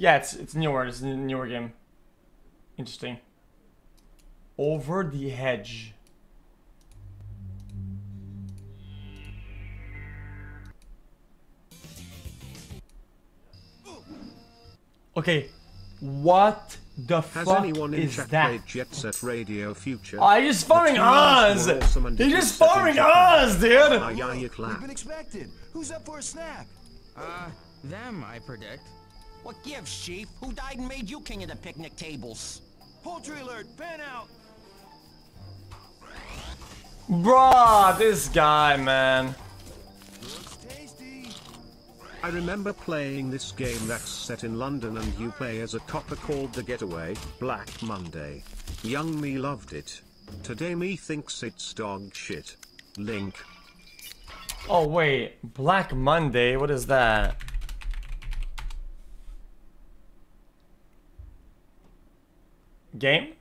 Yeah, it's it's newer. It's a newer game. Interesting. Over the hedge. Okay, what the Has fuck anyone in is chat that? played Jet Set Radio Future? Oh, he's just farming The tunes us! were awesome and He's just set in farming us, dude! Yeah, you clap. We've been expected. Who's up for a snack? Uh, them, I predict. What gives, Chief? Who died and made you king of the picnic tables? Poultry alert, pan out. Bruh, this guy, man. Looks tasty. I remember playing this game that's set in London and you play as a copper called The Getaway, Black Monday. Young me loved it. Today me thinks it's dog shit. Link. Oh, wait. Black Monday? What is that? Game?